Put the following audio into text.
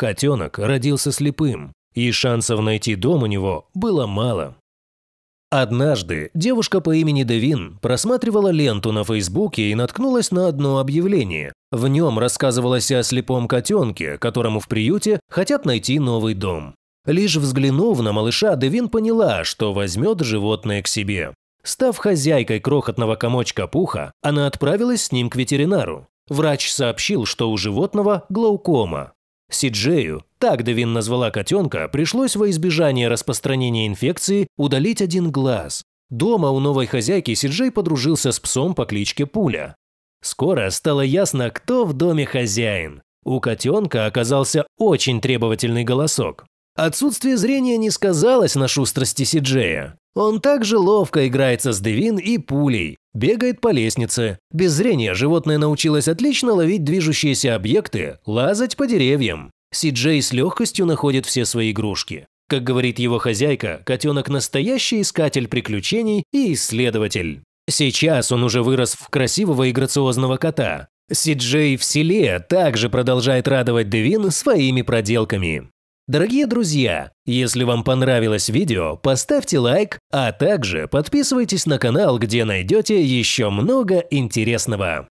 Котенок родился слепым, и шансов найти дом у него было мало. Однажды девушка по имени Девин просматривала ленту на Фейсбуке и наткнулась на одно объявление. В нем рассказывалось о слепом котенке, которому в приюте хотят найти новый дом. Лишь взглянув на малыша, Девин поняла, что возьмет животное к себе. Став хозяйкой крохотного комочка пуха, она отправилась с ним к ветеринару. Врач сообщил, что у животного глаукома. Сиджею, так Девин назвала котенка, пришлось во избежание распространения инфекции удалить один глаз. Дома у новой хозяйки Сиджей подружился с псом по кличке Пуля. Скоро стало ясно, кто в доме хозяин. У котенка оказался очень требовательный голосок. Отсутствие зрения не сказалось на шустрости Сиджея. Он также ловко играется с Девин и пулей, бегает по лестнице. Без зрения животное научилось отлично ловить движущиеся объекты, лазать по деревьям. Сиджей с легкостью находит все свои игрушки. Как говорит его хозяйка, котенок – настоящий искатель приключений и исследователь. Сейчас он уже вырос в красивого и грациозного кота. Сиджей в селе также продолжает радовать Девин своими проделками. Дорогие друзья, если вам понравилось видео, поставьте лайк, а также подписывайтесь на канал, где найдете еще много интересного.